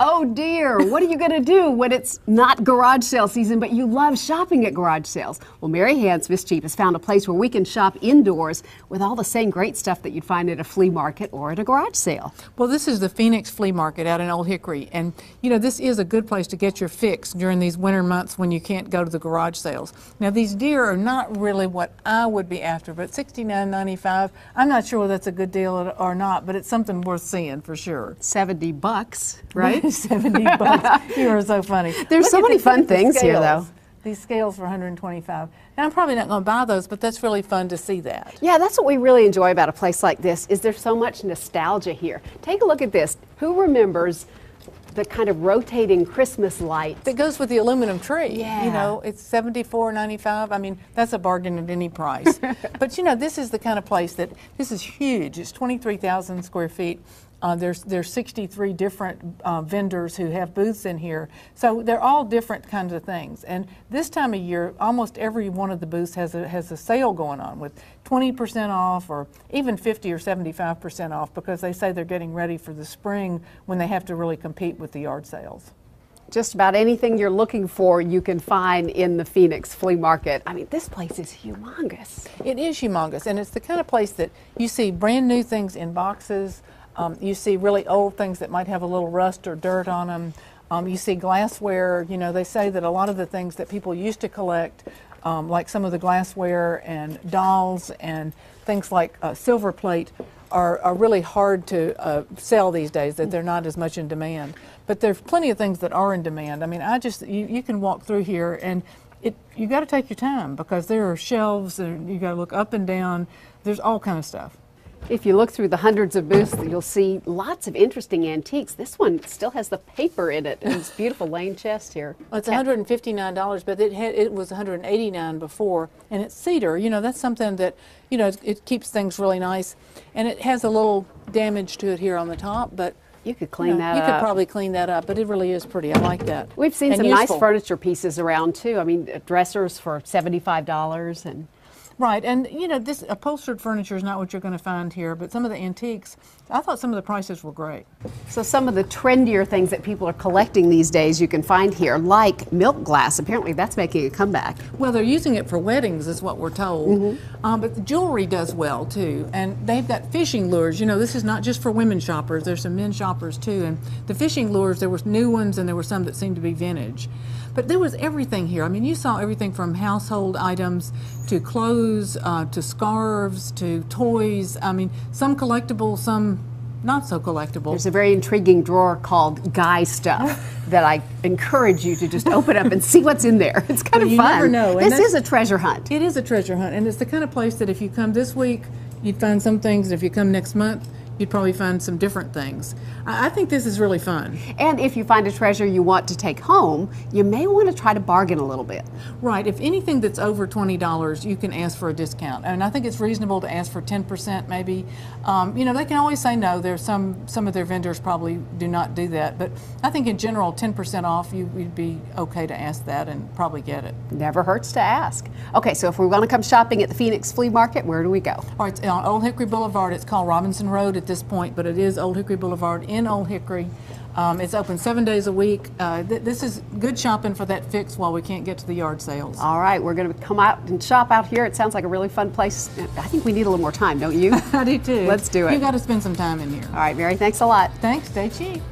Oh dear, what are you going to do when it's not garage sale season, but you love shopping at garage sales? Well, Mary Hance Miss Cheap has found a place where we can shop indoors with all the same great stuff that you'd find at a flea market or at a garage sale. Well, this is the Phoenix Flea Market out in Old Hickory, and you know this is a good place to get your fix during these winter months when you can't go to the garage sales. Now, these deer are not really what I would be after, but $69.95. I'm not sure whether that's a good deal or not, but it's something worth seeing for sure. 70 bucks, right? 70 bucks. You are so funny. There's Look so many these- fun the things here, though. These scales for 125. Now, I'm probably not going to buy those, but that's really fun to see that. Yeah, that's what we really enjoy about a place like this is there's so much nostalgia here. Take a look at this. Who remembers the kind of rotating Christmas lights? That goes with the aluminum tree. Yeah. You know, it's seventy-four ninety-five. I mean, that's a bargain at any price. but you know, this is the kind of place that this is huge. It's twenty-three thousand square feet. Uh, there's there's 63 different uh, vendors who have booths in here, so they're all different kinds of things. And this time of year, almost every one of the booths has a has a sale going on with 20% off, or even 50 or 75% off, because they say they're getting ready for the spring when they have to really compete with the yard sales. Just about anything you're looking for, you can find in the Phoenix Flea Market. I mean, this place is humongous. It is humongous, and it's the kind of place that you see brand new things in boxes. Um, you see really old things that might have a little rust or dirt on them. Um, you see glassware. You know, they say that a lot of the things that people used to collect, um, like some of the glassware and dolls and things like uh, silver plate, are, are really hard to uh, sell these days. That they're not as much in demand. But there's plenty of things that are in demand. I mean, I just you, you can walk through here and it you got to take your time because there are shelves and you got to look up and down. There's all kind of stuff. If you look through the hundreds of booths, you'll see lots of interesting antiques. This one still has the paper in it and this beautiful lane chest here. Well, it's $159, but it had, it was 189 before, and it's cedar. You know, that's something that you know it, it keeps things really nice, and it has a little damage to it here on the top, but. You could clean that you up. You could probably clean that up, but it really is pretty. I like that. We've seen And some nice furniture pieces around too. I mean, dressers for $75 and Right, and you know, this upholstered furniture is not what you're going to find here, but some of the antiques, I thought some of the prices were great. So some of the trendier things that people are collecting these days you can find here, like milk glass. Apparently that's making a comeback. Well, they're using it for weddings, is what we're told. Mm-hmm. Um, but the jewelry does well too, and they've got fishing lures. You know, this is not just for women shoppers. There's some men shoppers too, and the fishing lures. There was new ones, and there were some that seemed to be vintage. But there was everything here. I mean, you saw everything from household items to clothes uh, to scarves to toys. I mean, some collectible, some not so collectible. There's a very intriguing drawer called Guy Stuff that I encourage you to just open up and see what's in there. It's kind Well, of you fun. never know, This is a treasure hunt. It is a treasure hunt, and it's the kind of place that if you come this week, you'd find some things. If you come next month, you'd probably find some different things. I, I think this is really fun. And if you find a treasure you want to take home, you may want to try to bargain a little bit. Right. If anything that's over twenty dollars, you can ask for a discount, and I think it's reasonable to ask for ten percent, maybe. Um, you know, they can always say no. There's some some of their vendors probably do not do that, but I think in general, ten percent off, you would be okay to ask that and probably get it. Never hurts to ask. Okay, so if we want to come shopping at the Phoenix Flea Market, where do we go? All right, it's on Old Hickory Boulevard. It's called Robinson Road at this point, but it is Old Hickory Boulevard in Old Hickory. Um, it's open seven days a week. Uh, th- this is good shopping for that fix while we can't get to the yard sales. All right, we're going to come out and shop out here. It sounds like a really fun place. I think we need a little more time, don't you? I do too. Let's do it. You got to spend some time in here. All right, Mary, thanks a lot. Thanks. Stay cheap.